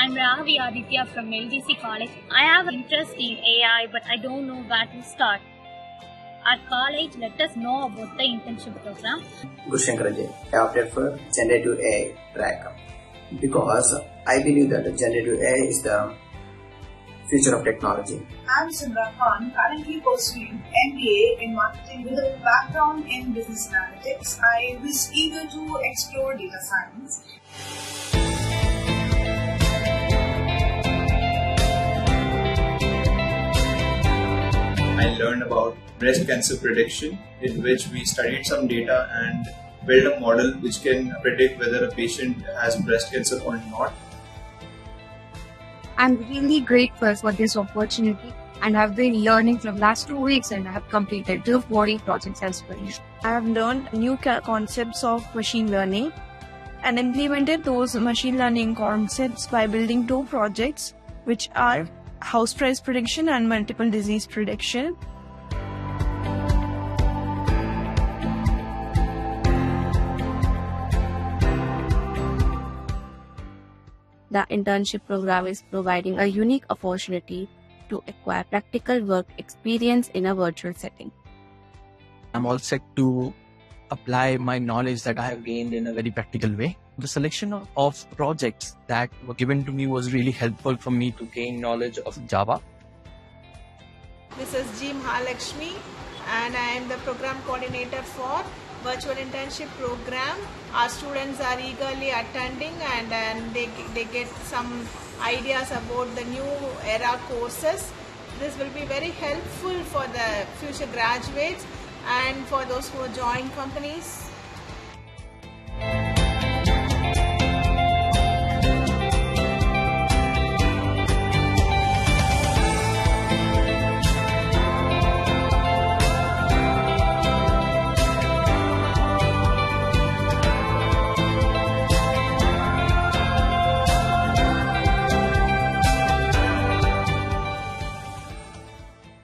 I'm Ravi Aditya from LGC College. I have an interest in AI, but I don't know where to start. At college, let us know about the internship program. Gurushankaraji, I opted for generative AI track because I believe that generative AI is the future of technology. I'm Simran Khan, currently pursuing MBA in marketing with a background in business analytics. I was eager to explore data science. Learned about breast cancer prediction, in which we studied some data and built a model which can predict whether a patient has breast cancer or not. I'm really grateful for this opportunity and I've been learning from last two weeks and I have completed two coding projects as well. I have learned new concepts of machine learning and implemented those machine learning concepts by building two projects which are house price prediction and multiple disease prediction. The internship program is providing a unique opportunity to acquire practical work experience in a virtual setting. I'm all set to apply my knowledge that I have gained in a very practical way. The selection of, projects that were given to me was really helpful for me to gain knowledge of Java. This is G Mahalakshmi and I am the program coordinator for virtual internship program. Our students are eagerly attending and, and they, they get some ideas about the new era courses. This will be very helpful for the future graduates and for those who join companies